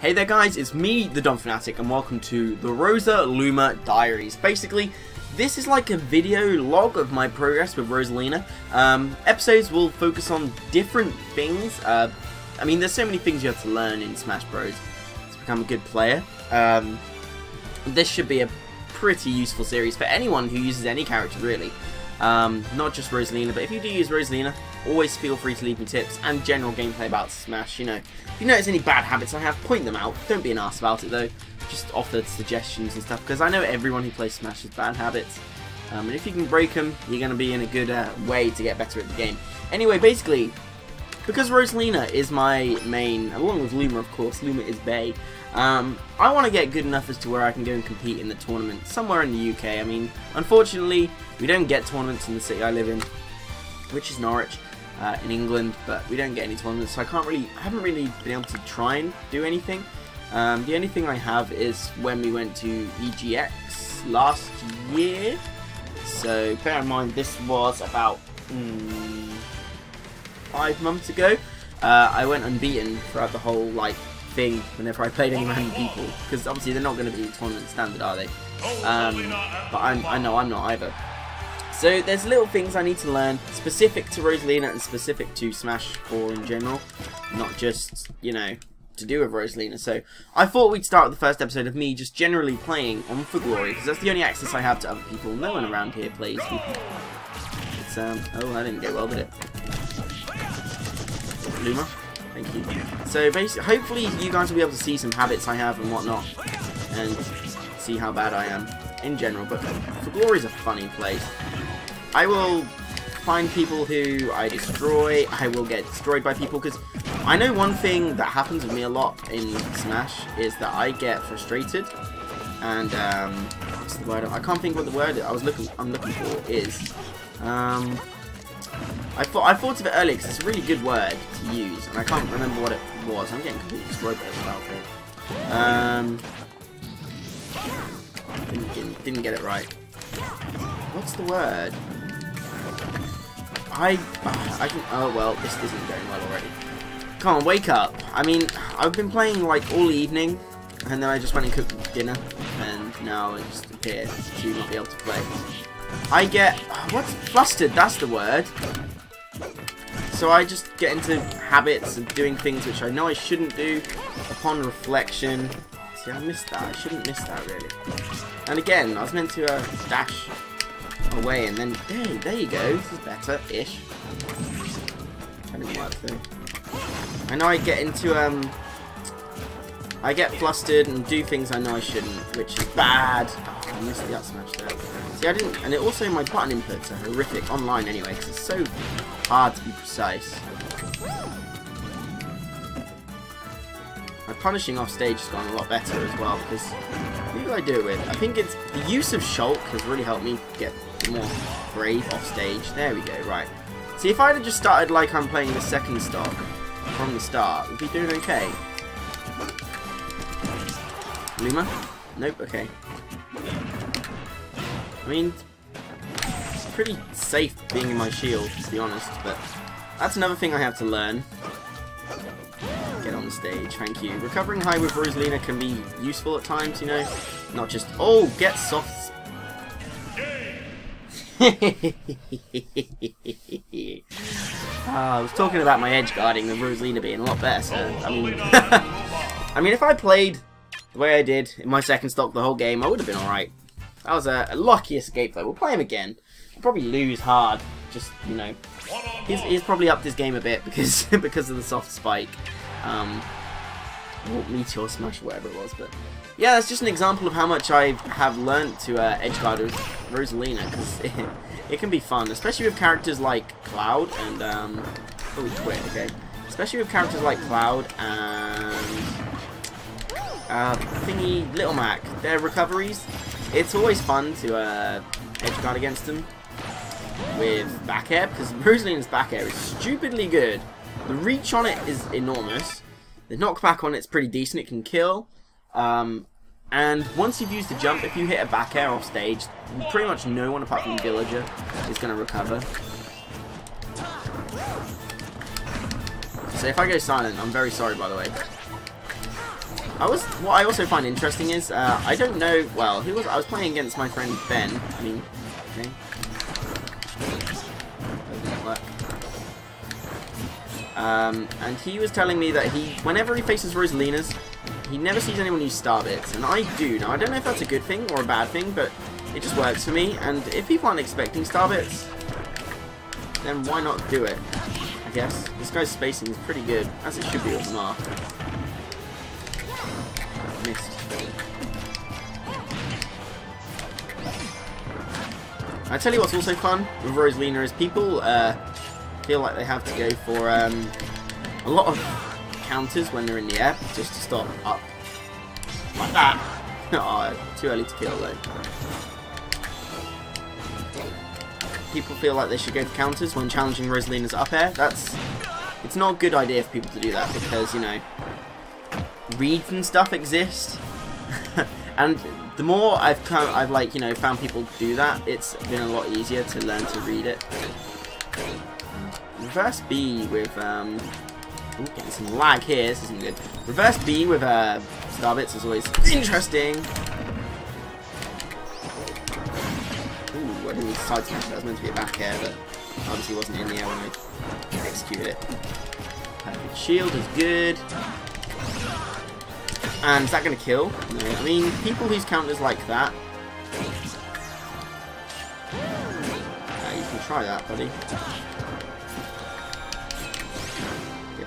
Hey there guys, it's me, the Donphanatic, and welcome to the Rosaluma Diaries. Basically, this is like a video log of my progress with Rosalina. Um, episodes will focus on different things. Uh, I mean, there's so many things you have to learn in Smash Bros. to become a good player. Um, this should be a pretty useful series for anyone who uses any character, really. Um, not just Rosalina, but if you do use Rosalina, always feel free to leave me tips and general gameplay about Smash. You know, if you notice any bad habits I have, point them out. Don't be an ass about it though. Just offer suggestions and stuff because I know everyone who plays Smash has bad habits. Um, and if you can break them, you're going to be in a good uh, way to get better at the game. Anyway, basically, because Rosalina is my main, along with Luma of course, Luma is Bay, um, I want to get good enough as to where I can go and compete in the tournament somewhere in the UK. I mean, unfortunately, we don't get tournaments in the city I live in, which is Norwich, uh, in England, but we don't get any tournaments, so I can't really, I haven't really been able to try and do anything. Um, the only thing I have is when we went to EGX last year, so bear in mind this was about hmm, five months ago. Uh, I went unbeaten throughout the whole like thing whenever I played any random people because obviously they're not going to be tournament standard, are they? Um, but I'm, I know I'm not either. So there's little things I need to learn specific to Rosalina and specific to Smash 4 in general, not just, you know, to do with Rosalina. So I thought we'd start with the first episode of me just generally playing on For Glory, because that's the only access I have to other people. No one around here plays. It's, um, oh, I didn't go well, did it? Luma? Thank you. So basically, hopefully you guys will be able to see some habits I have and whatnot, and see how bad I am in general. But For Glory is a funny place. I will find people who I destroy. I will get destroyed by people because I know one thing that happens with me a lot in Smash is that I get frustrated and um, what's the word? I can't think what the word I was looking I'm looking for is. Um, I thought I thought of it earlier because it's a really good word to use, and I can't remember what it was. I'm getting completely destroyed by this outfit. Um, didn't, didn't get it right. What's the word? I, I can, oh well, this isn't going well already. Come on, wake up. I mean, I've been playing like all evening, and then I just went and cooked dinner, and now I just appear to not be able to play. I get, what's flustered, that's the word. So I just get into habits of doing things which I know I shouldn't do upon reflection. See, I missed that. I shouldn't miss that, really. And again, I was meant to uh, dash away and then, hey, there you go. This is better-ish. Work, though. I know I get into, um... I get flustered and do things I know I shouldn't, which is bad. Oh, I missed the up smash there. See, I didn't... And it also, my button inputs are horrific online anyway, because it's so hard to be precise. My punishing off stage has gone a lot better as well, because who do I do it with? I think it's the use of Shulk has really helped me get more brave off stage. There we go, right. See, if I'd have just started like I'm playing the second stock from the start, we'd be doing okay. Luma? Nope, okay. I mean, it's pretty safe being in my shield, to be honest, but that's another thing I have to learn. Stage, thank you. Recovering high with Rosalina can be useful at times, you know? Not just, oh, get soft... Ah, I was talking about my edge guarding with Rosalina being a lot better, so, I mean... I mean, if I played the way I did in my second stock the whole game, I would have been alright. That was a, a, lucky escape, though. We'll play him again. I'll probably lose hard, just, you know... He's, he's probably upped his game a bit because because of the soft spike. Um, or Meteor Smash, whatever it was, but... Yeah, that's just an example of how much I have learned to uh, edgeguard with Rosalina, because it, it can be fun, especially with characters like Cloud and, um... Oh, quit, okay. Especially with characters like Cloud and... Uh, thingy, Little Mac. Their recoveries, it's always fun to uh, edgeguard against them with back air, because Rosalina's back air is stupidly good. The reach on it is enormous. The knockback on it's pretty decent, it can kill. Um, and once you've used the jump, if you hit a back air off stage, pretty much no one apart from Villager is going to recover. So if I go silent, I'm very sorry by the way. I was what I also find interesting is uh, I don't know. Well, who was I was playing against my friend Ben. I mean, okay. Um, and he was telling me that he, whenever he faces Rosalinas, he never sees anyone use star bits, and I do. Now I don't know if that's a good thing or a bad thing, but it just works for me. And if people aren't expecting star bits, then why not do it? I guess this guy's spacing is pretty good, as it should be with Marth missed. I tell you what's also fun with Rosalina is people uh, feel like they have to go for um, a lot of counters when they're in the air just to stop up like that. oh, too early to kill though. People feel like they should go for counters when challenging Rosalina's up air. That's it's not a good idea for people to do that because you know reads and stuff exist. and the more I've of, I've like, you know, found people do that, it's been a lot easier to learn to read it. Reverse B with, um, ooh, getting some lag here, this isn't good. Reverse B with, uh, Starbits is always interesting. Ooh, I didn't side smash, that was meant to be a back air, but obviously wasn't in the air when I executed it. Perfect shield is good. And is that going to kill? No. I mean, people whose counters like that. Uh, you can try that, buddy.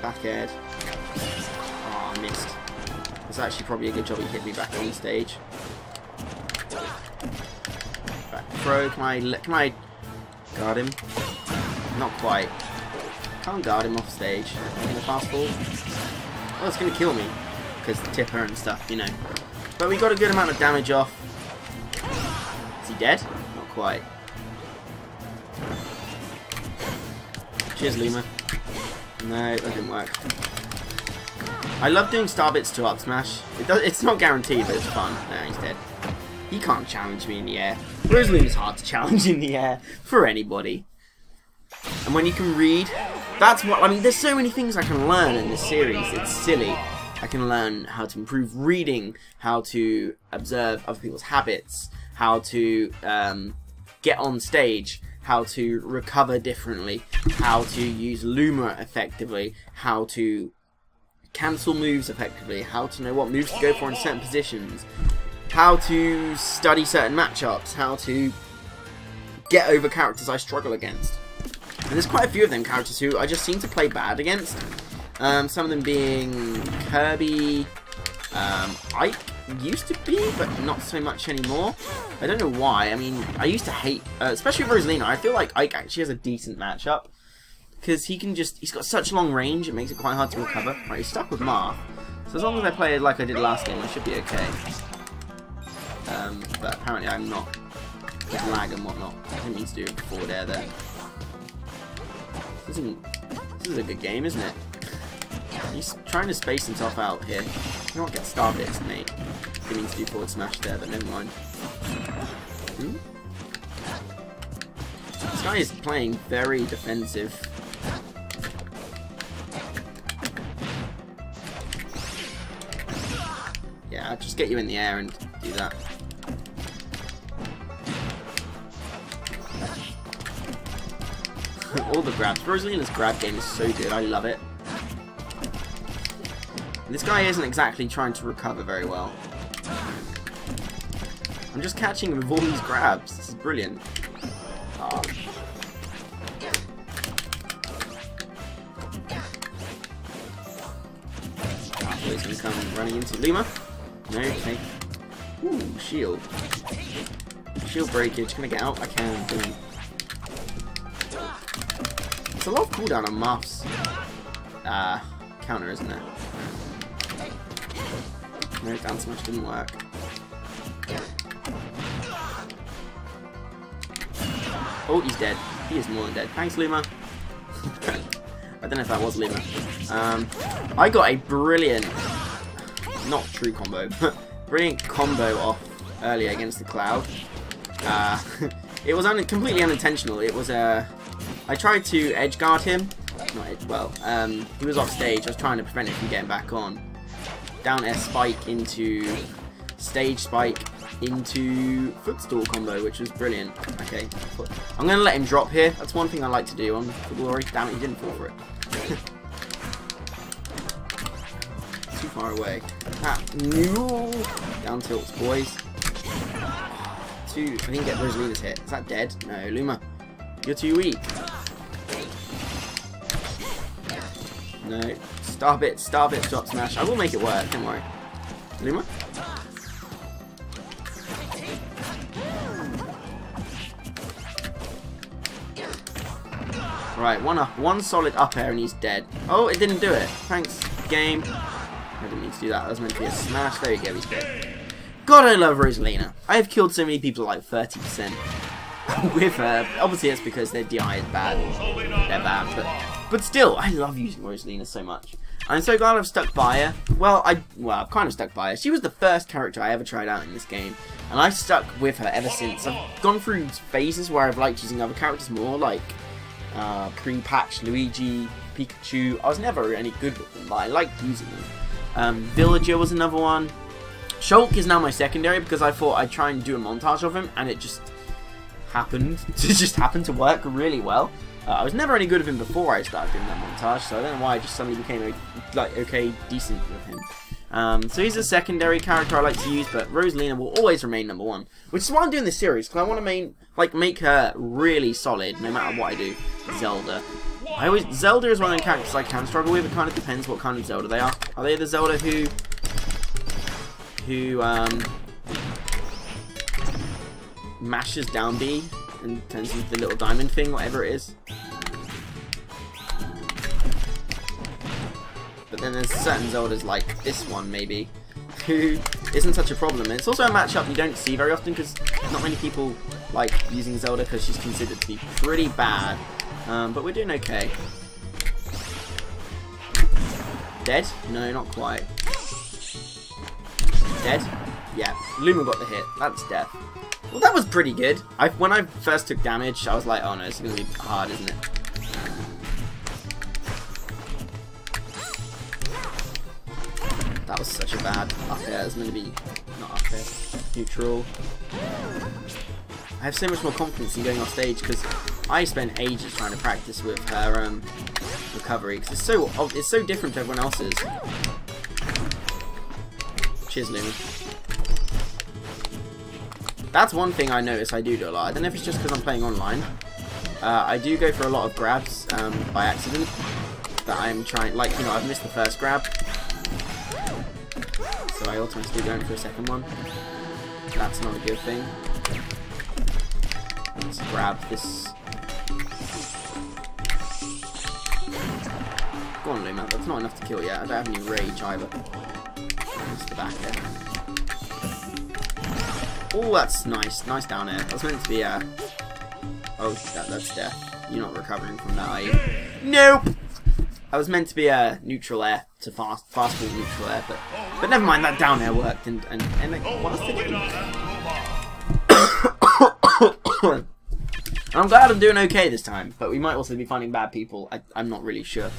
Back air. Oh, ah, I missed. It's actually probably a good job he hit me back on the stage. Back throw. Can I, can I guard him? Not quite. Can't guard him off stage. In the fast fall. Oh, it's going to kill me because the tipper and stuff, you know. But we got a good amount of damage off. Is he dead? Not quite. Cheers, Luma. No, that didn't work. I love doing star bits to up smash. It does, it's not guaranteed, but it's fun. No, he's dead. He can't challenge me in the air. is hard to challenge in the air for anybody. And when you can read, that's what I mean. There's so many things I can learn in this series. It's silly. I can learn how to improve reading, how to observe other people's habits, how to um, get on stage, how to recover differently, how to use Luma effectively, how to cancel moves effectively, how to know what moves to go for in certain positions, how to study certain matchups, how to get over characters I struggle against. And there's quite a few of them characters who I just seem to play bad against, um, some of them being Kirby, um, Ike used to be, but not so much anymore. I don't know why. I mean, I used to hate, uh, especially Rosalina. I feel like Ike actually has a decent matchup because he can just, he's got such long range, it makes it quite hard to recover. Right, he's stuck with Marth. So as long as I play like I did last game, I should be okay. Um, but apparently I'm not with lag and whatnot. I didn't mean to do forward air there. This, this is a good game, isn't it? He's trying to space himself out here. You don't get star bits, mate. Means to do forward smash there, but never mind. Hmm? This guy is playing very defensive. Yeah, I'll just get you in the air and do that. All the grabs. Rosalina's grab game is so good. I love it. This guy isn't exactly trying to recover very well. I'm just catching him with all these grabs. This is brilliant. Oh. he's going to come running into Luma. No, okay. Ooh, shield. Shield breakage. Can I get out? I can. Boom. It's a lot of cooldown on Marth's uh, counter, isn't it? No, down smash didn't work. Oh, he's dead. He is more than dead. Thanks, Luma. I don't know if that was Luma. Um, I got a brilliant, not true combo, but brilliant combo off earlier against the Cloud. Uh, it was un completely unintentional. It was a. Uh, I tried to edge guard him. Not edge, well, um, he was off stage. I was trying to prevent him from getting back on. down air spike into stage spike into footstool combo, which was brilliant. Okay, I'm going to let him drop here. That's one thing I like to do on the glory. Damn it, he didn't fall for it. Too far away. Ah, no. Down tilts, boys. Two. I didn't get Rosalina's hit. Is that dead? No, Luma. You're too weak. No. Stop it. Stop it. Drop smash. I will make it work. Don't worry. Luma? Right, one up, one solid up air and he's dead. Oh, it didn't do it. Thanks, game. I didn't need to do that. That was meant to be a smash. There you go, he's dead. God, I love Rosalina. I have killed so many people like 30% with her. Obviously, it's because their DI is bad. They're bad, but but still, I love using Rosalina so much. I'm so glad I've stuck by her. Well, I well, I've kind of stuck by her. She was the first character I ever tried out in this game, and I stuck with her ever since. I've gone through phases where I've liked using other characters more, like uh, pre-patch Luigi, Pikachu. I was never any good with them, but I liked using them. Um, Villager was another one. Shulk is now my secondary because I thought I'd try and do a montage of him, and it just happened to just happen to work really well. Uh, I was never any good with him before I started doing that montage, so I don't know why I just suddenly became like okay decent with him. Um, so he's a secondary character I like to use, but Rosalina will always remain number one. Which is why I'm doing this series, because I want to main, like, make her really solid, no matter what I do. Zelda. I always Zelda is one of the characters I can struggle with. It kind of depends what kind of Zelda they are. Are they the Zelda who, who um, mashes down B and turns into the little diamond thing, whatever it is? But then there's certain Zeldas like this one, maybe, who isn't such a problem. It's also a matchup you don't see very often because not many people like using Zelda because she's considered to be pretty bad. Um, but we're doing okay. Dead? No, not quite. Dead? Yeah, Luma got the hit. That's death. Well, that was pretty good. I, when I first took damage, I was like, oh no, it's going to be hard, isn't it? That was such a bad up air. It's meant to be not up air, neutral. I have so much more confidence in going off stage because I spent ages trying to practice with her um, recovery because it's so it's so different to everyone else's. Cheers, Luma. That's one thing I notice I do do a lot. I don't know if it's just because I'm playing online. Uh, I do go for a lot of grabs um, by accident that I'm trying, like, you know, I've missed the first grab so I automatically go for a second one. That's not a good thing. Let's grab this. Go on, Luma. That's not enough to kill yet. I don't have any rage either. That's the back air. Oh, that's nice. Nice down air. That's meant to be a... Oh, that, that's death. You're not recovering from that, are you? Nope! That was meant to be a neutral air to fast fast ball neutral air, but but never mind. That down air worked, and and and like, what's the game? I'm glad I'm doing okay this time, but we might also be finding bad people. I, I'm not really sure,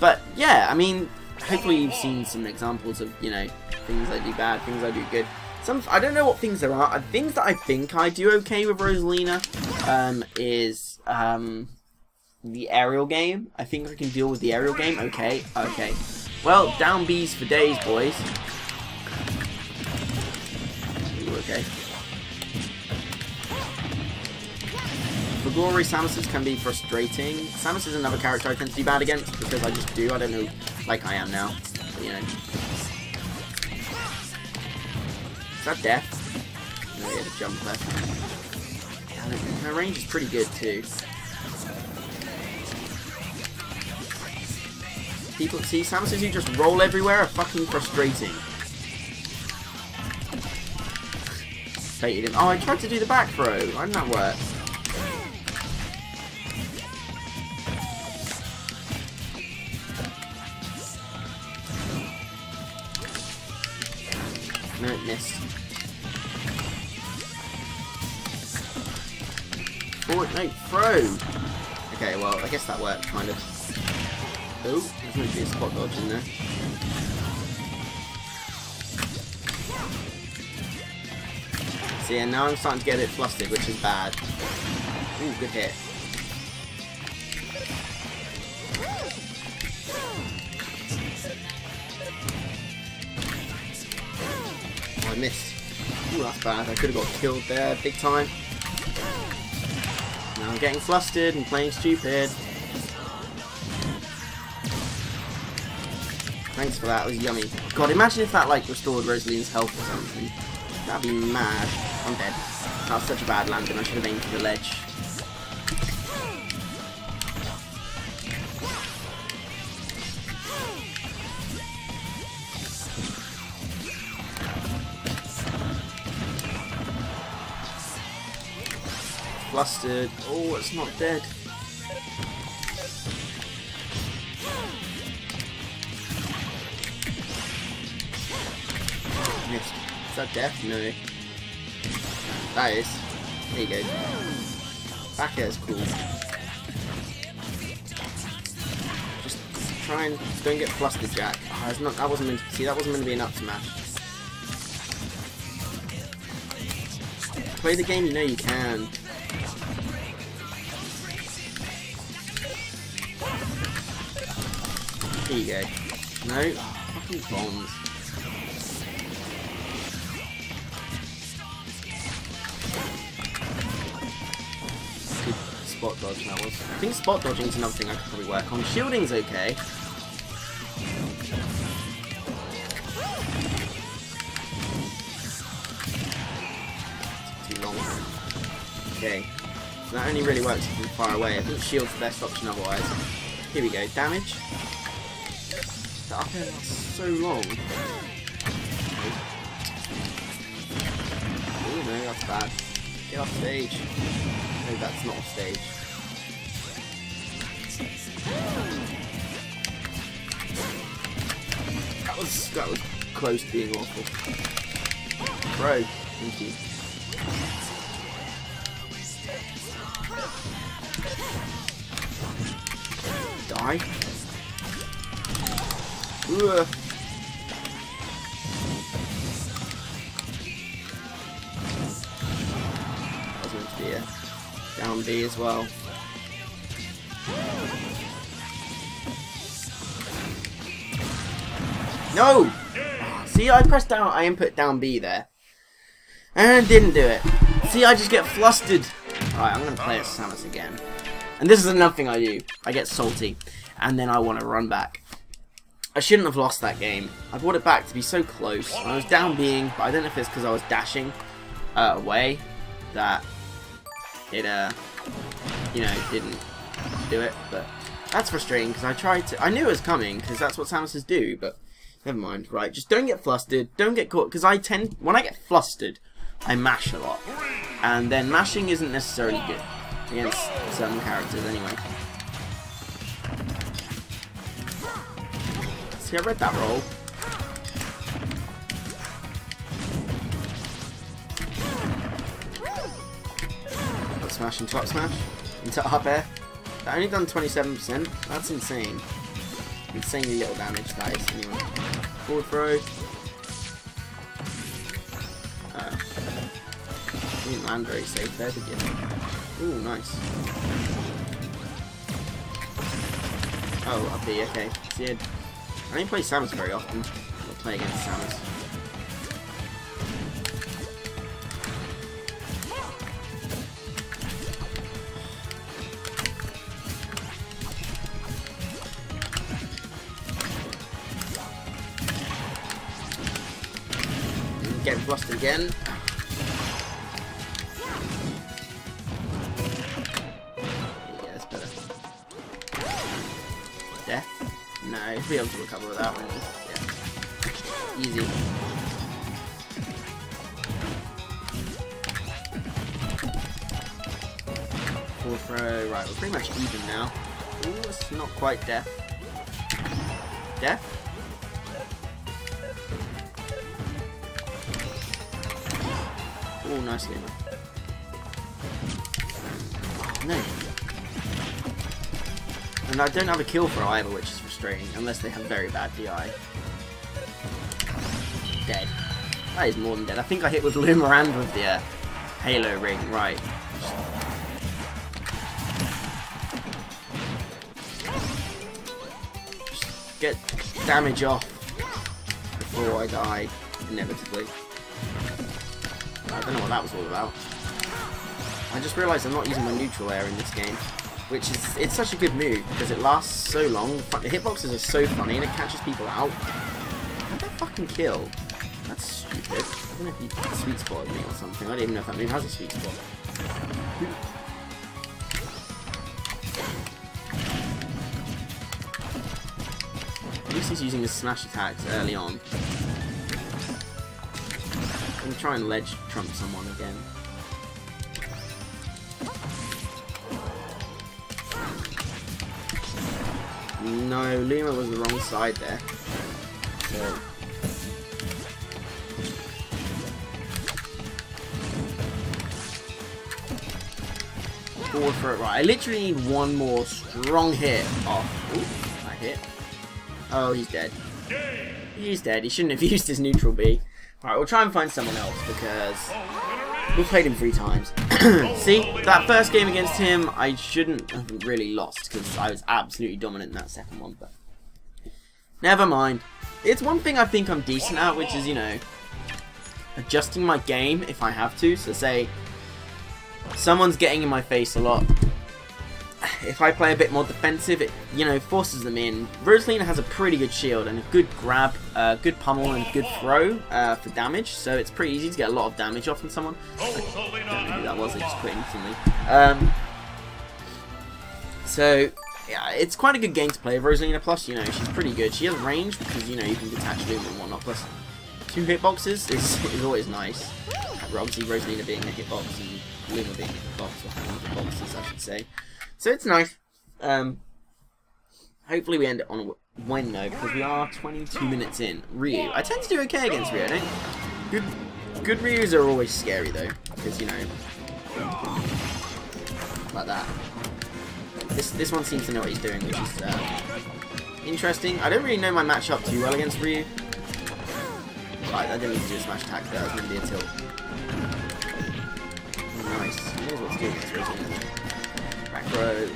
but yeah, I mean, hopefully you've seen some examples of you know things I do bad, things I do good. Some I don't know what things there are. Things that I think I do okay with Rosalina um, is um, the aerial game. I think I can deal with the aerial game. Okay, okay. Well, down B's for days, boys. Ooh, okay. For Glory Samus can be frustrating. Samus is another character I tend to be bad against because I just do. I don't know, like I am now. But, you know. Is that death? No, he had a jump there. Her range is pretty good too. People see Samuses who just roll everywhere are fucking frustrating. Baited. Oh, I tried to do the back throw. Why didn't that work? have missed. Forward throw! Okay, well, I guess that worked, kind of. Oh, there's going to be a spot dodge in there. See, and now I'm starting to get a bit flustered, which is bad. Ooh, good hit. Missed. Ooh, that's bad. I could have got killed there, big time. Now I'm getting flustered and playing stupid. Thanks for that, it was yummy. God, imagine if that, like, restored Rosalina's health or something. That'd be mad. I'm dead. That was such a bad landing, I should have aimed for the ledge. Flustered. Oh, it's not dead. Missed. Is that death? No. That is. There you go. Back air is cool. Just try and don't get flustered, Jack. Oh, not, that wasn't meant to, see, that wasn't meant to be an up smash. Play the game you know you can. Here you go. No, oh, fucking bombs. Good spot dodge that was. I think spot dodging is another thing I could probably work on. Shielding's okay. Too long. Okay. So that only really works if you're far away. I think shield's the best option otherwise. Here we go. Damage. Up air lasts so long. Oh no, that's bad. Get off stage. No, that's not off stage. That was that was close to being awful. Bro, thank you. Die. Ugh. Down B as well. No! See, I pressed down, I input down B there. And didn't do it. See, I just get flustered. Alright, I'm gonna play as Samus again. And this is another thing I do. I get salty. And then I want to run back. I shouldn't have lost that game. I brought it back to be so close. I was down being, but I don't know if it's because I was dashing uh, away that it, uh, you know, didn't do it. But that's frustrating because I tried to. I knew it was coming because that's what Samuses do. But never mind. Right, just don't get flustered. Don't get caught because I tend when I get flustered, I mash a lot, and then mashing isn't necessarily good against certain characters anyway. See, I read that roll. Up smash and top smash into up air. That only done 27%. That's insane. Insanely little damage, guys. Anyway, forward throw. Uh, didn't land very safe there, did you? Ooh, nice. Oh, up B, okay. See, I don't play Samus very often. I'll play against Samus. Get flustered again. He'll be able to recover with that one. Yeah. Easy. Full throw. Right, we're pretty much even now. Ooh, it's not quite death. Death? Oh, nice gamer. No. And I don't have a kill for either, which is unless they have very bad DI. Dead. That is more than dead. I think I hit with Luma and with the uh, Halo ring. Right. Get damage off before I die, inevitably. I don't know what that was all about. I just realised I'm not using my neutral air in this game. Which is, it's such a good move because it lasts so long. The hitboxes are so funny and it catches people out. How'd that fucking kill? That's stupid. I don't know if he sweet spotted me or something. I don't even know if that move has a sweet spot. At least he's using his smash attacks early on. I'm gonna try and ledge trump someone again. No, Luma was the wrong side there. So. Forward right. I literally need one more strong hit off. Ooh, I hit. Oh, he's dead. He's dead. He shouldn't have used his neutral B. Alright, we'll try and find someone else because we've played him three times. See, that first game against him, I shouldn't have really lost because I was absolutely dominant in that second one. But never mind. It's one thing I think I'm decent at, which is, you know, adjusting my game if I have to. So say someone's getting in my face a lot. If I play a bit more defensive, it, you know, forces them in. Rosalina has a pretty good shield and a good grab, uh, good pummel and good throw uh, for damage, so it's pretty easy to get a lot of damage off from someone. I don't know who that was, I just quit instantly. Um, so, yeah, it's quite a good game to play. Rosalina, plus, you know, she's pretty good. She has range because, you know, you can detach Luma and whatnot, plus two hitboxes is, is always nice. Obviously, Rosalina being a hitbox and Luma being a hitbox, or hitboxes, I should say. So it's nice. Um, hopefully we end it on a win though, because we are 22 minutes in. Ryu. I tend to do okay against Ryu. Don't. Good, good Ryus are always scary though, because you know, like that. This this one seems to know what he's doing, which is uh, interesting. I don't really know my matchup too well against Ryu. Right, I didn't need to do a smash attack. That was going to be a tilt. Nice. He knows what to do against Ryu. Row.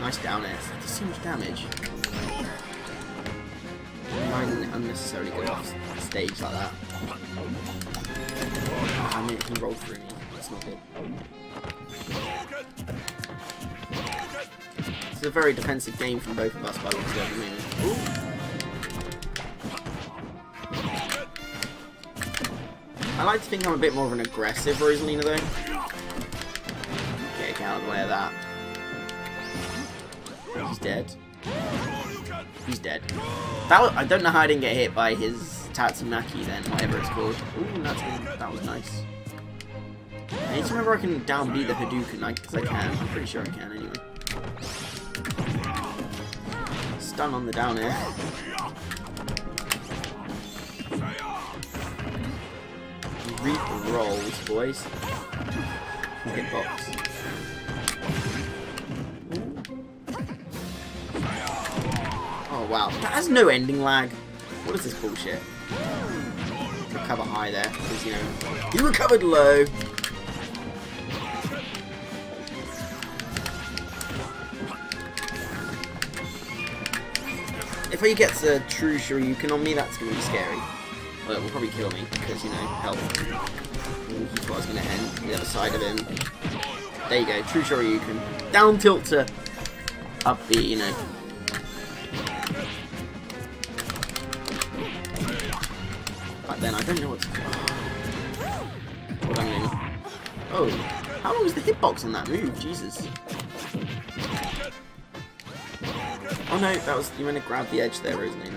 Nice down air. That does so much damage. Mine unnecessarily go off stage like that. Ah, I mean, he rolled through me. That's not good. It's a very defensive game from both of us by the looks I like to think I'm a bit more of an aggressive Rosalina though. Okay, get out of the way of that. He's dead. He's dead. That was, I don't know how I didn't get hit by his Tatsumaki then, whatever it's called. Ooh, that's, that was nice. I need to remember I can down beat the Hadouken, because I can. I'm pretty sure I can anyway. Stun on the down air. The rolls, boys. Hitbox. Oh wow, that has no ending lag. What is this bullshit? Recover high there, because you know, he recovered low. If he gets a true Shoryuken on me, that's to be scary. Well, it will probably kill me, because, you know, health. Ooh, he thought I was going to end the other side of him. There you go, true Shoryuken. Down tilt to up B, you know. But then I don't know what's... What I'm doing. Oh, how long is the hitbox on that move? Jesus. Oh no, that was you went to grab the edge there, isn't Getting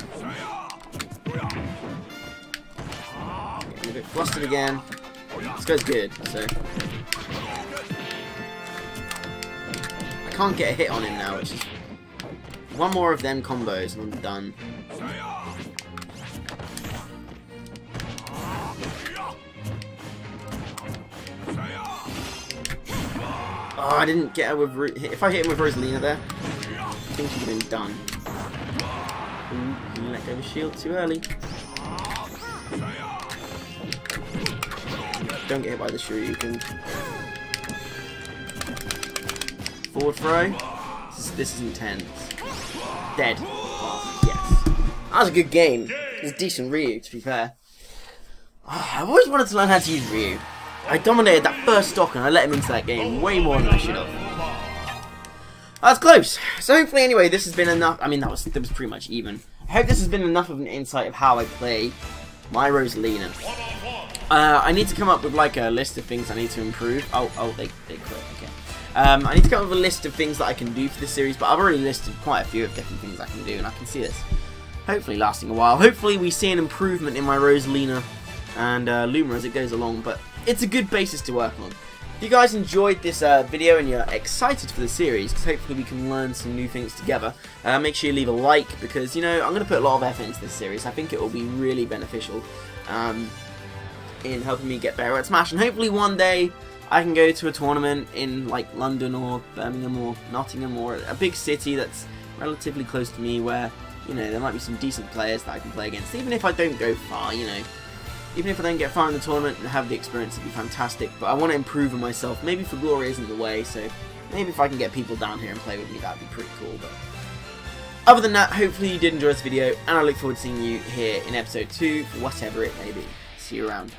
bit flustered again. This guy's good, so I can't get a hit on him now, which is one more of them combos and I'm done. Oh, I didn't get her with... Ru if I hit him with Rosalina there, I think he would have been done. Ooh, let go of shield too early. Don't get hit by the Shoryuken. Forward throw. This is, this is intense. Dead. Oh, yes. That was a good game. It was decent Ryu, to be fair. Oh, I've always wanted to learn how to use Ryu. I dominated that first stock and I let him into that game way more than I should have. That's close. So hopefully, anyway, this has been enough. I mean, that was that was pretty much even. I hope this has been enough of an insight of how I play my Rosalina. Uh, I need to come up with like a list of things I need to improve. Oh, oh, they, they quit. Okay. Um, I need to come up with a list of things that I can do for this series, but I've already listed quite a few of different things I can do, and I can see this hopefully lasting a while. Hopefully we see an improvement in my Rosalina and uh, Luma as it goes along, but it's a good basis to work on. If you guys enjoyed this uh, video and you're excited for the series, because hopefully we can learn some new things together, uh, make sure you leave a like, because, you know, I'm going to put a lot of effort into this series. I think it will be really beneficial um, in helping me get better at Smash, and hopefully one day I can go to a tournament in, like, London or Birmingham or Nottingham or a big city that's relatively close to me where, you know, there might be some decent players that I can play against, even if I don't go far, you know even if I don't get far in the tournament and have the experience, it'd be fantastic. But I want to improve on myself. Maybe for glory isn't the way, so maybe if I can get people down here and play with me, that'd be pretty cool. But other than that, hopefully you did enjoy this video, and I look forward to seeing you here in episode 2 whatever it may be. You around.